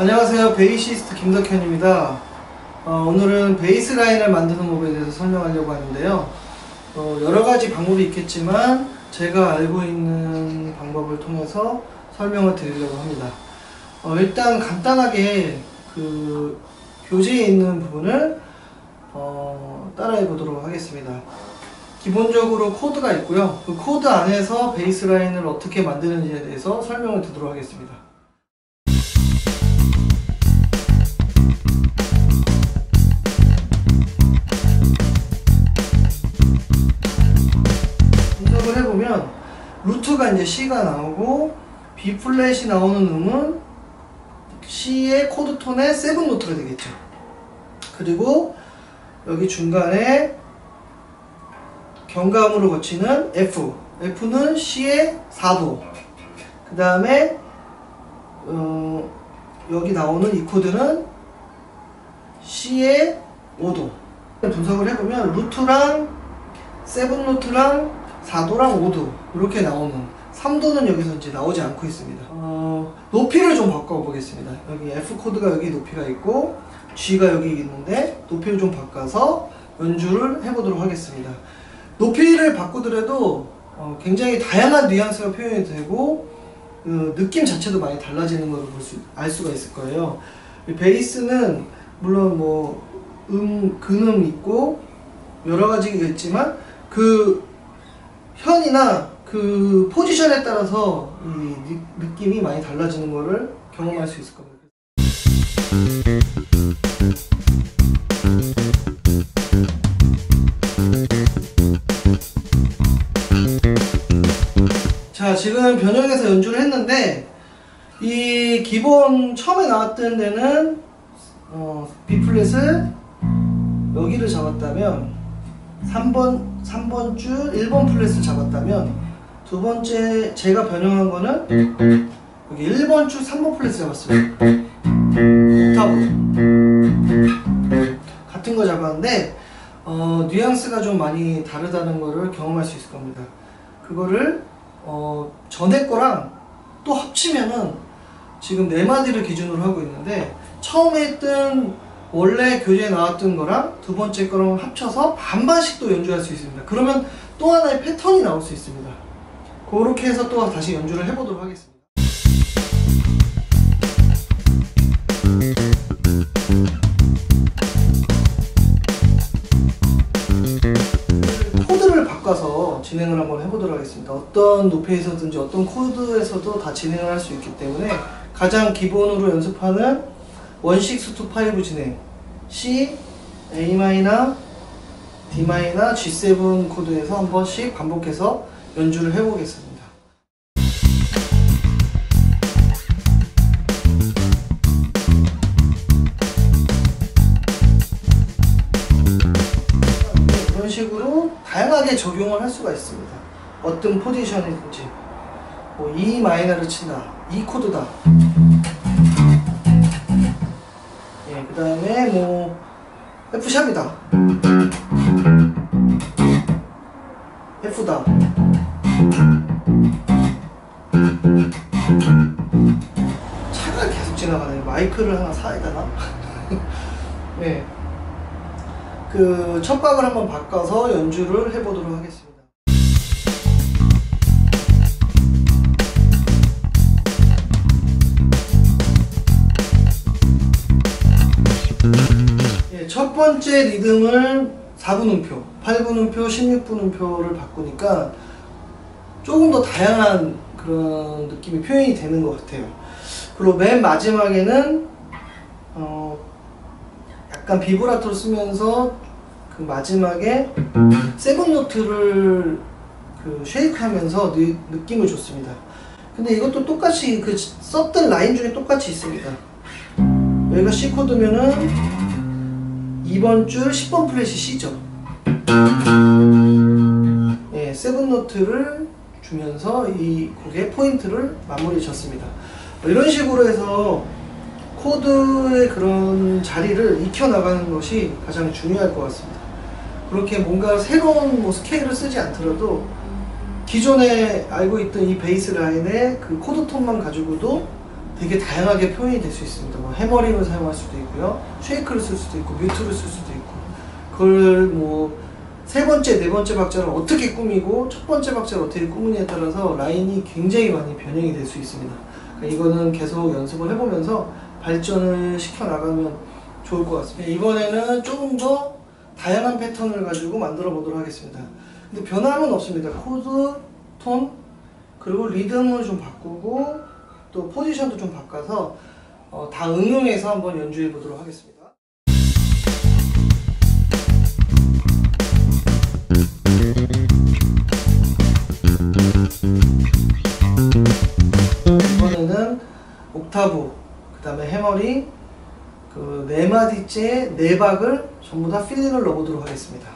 안녕하세요. 베이시스트 김덕현입니다. 어, 오늘은 베이스 라인을 만드는 법에 대해서 설명하려고 하는데요. 어, 여러 가지 방법이 있겠지만 제가 알고 있는 방법을 통해서 설명을 드리려고 합니다. 어, 일단 간단하게 그 교재에 있는 부분을 어, 따라해 보도록 하겠습니다. 기본적으로 코드가 있고요. 그 코드 안에서 베이스 라인을 어떻게 만드는지에 대해서 설명을 드리도록 하겠습니다. 해보면 root가 이제 C가 나오고 B 플랫이 나오는 음은 C의 코드 톤의 seven note가 되겠죠. 그리고 여기 중간에 경과음으로 거치는 F. F는 C의 4도. 그 다음에 어, 여기 나오는 이 코드는 C의 5도. 분석을 해보면 root랑 seven note랑 4도랑 5도 이렇게 나오는 3도는 여기서 이제 나오지 않고 있습니다. 어, 높이를 좀 바꿔보겠습니다. 여기 F 코드가 여기 높이가 있고 G가 여기 있는데 높이를 좀 바꿔서 연주를 해보도록 하겠습니다. 높이를 바꾸더라도 어, 굉장히 다양한 뉘앙스가 표현이 되고 그 느낌 자체도 많이 달라지는 걸 볼 수, 알 수가 있을 거예요. 이 베이스는 물론 뭐 음, 근음 있고 여러 가지가 있지만 그 현이나 그 포지션에 따라서 이 느- 느낌이 많이 달라지는 거를 경험할 수 있을 겁니다. 자, 지금 변형해서 연주를 했는데 이 기본 처음에 나왔던 데는 어, B 플랫을 여기를 잡았다면 3번 3번 줄 1번 플랫을 잡았다면 두 번째 제가 변형한 거는 여기 1번 줄 3번 플랫을 잡았어요. 옥타브 같은 거 잡았는데 어, 뉘앙스가 좀 많이 다르다는 거를 경험할 수 있을 겁니다. 그거를 어, 전에 거랑 또 합치면은 지금 네 마디를 기준으로 하고 있는데 처음에 했던 원래 교재에 나왔던 거랑 두 번째 거랑 합쳐서 반반씩 또 연주할 수 있습니다. 그러면 또 하나의 패턴이 나올 수 있습니다. 그렇게 해서 또 다시 연주를 해보도록 하겠습니다. 코드를 바꿔서 진행을 한번 해보도록 하겠습니다. 어떤 높이에서든지 어떤 코드에서도 다 진행을 할 수 있기 때문에 가장 기본으로 연습하는 one six two five 진행 C, A 마이너, D 마이너, G7 코드에서 한 번씩 반복해서 연주를 해보겠습니다. 이런 식으로 다양하게 적용을 할 수가 있습니다. 어떤 포지션이든지 뭐 E 마이너를 친다, E 코드다. 그 다음에 뭐 F 샵이다, F다. 차가 계속 지나가네. 마이크를 하나 사야 되나? 네. 그 첫각을 한번 바꿔서 연주를 해보도록 하겠습니다. 번째 리듬을 4분음표, 8분음표, 16분음표를 바꾸니까 조금 더 다양한 그런 느낌이 표현이 되는 것 같아요. 그리고 맨 마지막에는 어, 약간 비브라토를 쓰면서 그 마지막에 seven note를 그 shake하면서 느, 느낌을 줬습니다. 근데 이것도 똑같이 그 썼던 라인 중에 똑같이 있습니다. 여기가 C 코드면은 2번 줄 10번 fret이 C죠. 예, seven note를 주면서 이 곡의 포인트를 마무리 졌습니다. 뭐 이런 식으로 해서 코드의 그런 자리를 익혀나가는 것이 가장 중요할 것 같습니다. 그렇게 뭔가 새로운 뭐 스케일을 쓰지 않더라도 기존에 알고 있던 이 베이스 라인의 그 코드 톤만 가지고도 되게 다양하게 표현이 될 수 있습니다. 뭐 hammering을 사용할 수도 있고요, shake를 쓸 수도 있고, mute를 쓸 수도 있고, 그걸 뭐 세 번째, 네 번째 박자를 어떻게 꾸미고 첫 번째 박자를 어떻게 꾸미냐에 따라서 라인이 굉장히 많이 변형이 될 수 있습니다. 그러니까 이거는 계속 연습을 해보면서 발전을 시켜 나가면 좋을 것 같습니다. 이번에는 조금 더 다양한 패턴을 가지고 만들어 보도록 하겠습니다. 근데 변함은 없습니다. 코드, 톤, 그리고 리듬을 좀 바꾸고 또 포지션도 좀 바꿔서 어, 다 응용해서 한번 연주해 보도록 하겠습니다. 이번에는 옥타브, 그 다음에 hammering, 그 네 마디째 네 박을 전부 다 fill in을 넣어보도록 하겠습니다.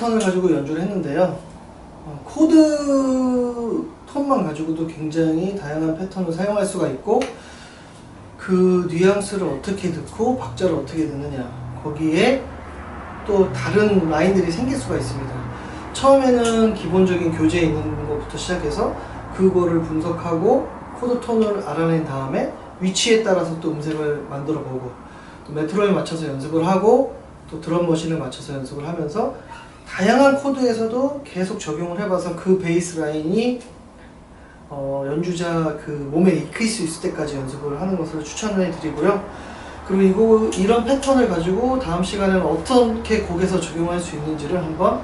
톤을 가지고 연주를 했는데요. 어, 코드 톤만 가지고도 굉장히 다양한 패턴을 사용할 수가 있고, 그 뉘앙스를 어떻게 넣고 박자를 어떻게 넣느냐 거기에 또 다른 라인들이 생길 수가 있습니다. 처음에는 기본적인 교재에 있는 것부터 시작해서 그거를 분석하고 코드 톤을 알아낸 다음에 위치에 따라서 또 음색을 만들어 보고 또 메트로놈에 맞춰서 연습을 하고 또 drum machine을 맞춰서 연습을 하면서 다양한 코드에서도 계속 적용을 해봐서 그 베이스 라인이 어, 연주자 그 몸에 익힐 수 있을 때까지 연습을 하는 것을 추천해 드리고요. 그리고 이런 패턴을 가지고 다음 시간에는 어떻게 곡에서 적용할 수 있는지를 한번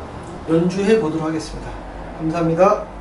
연주해 보도록 하겠습니다. 감사합니다.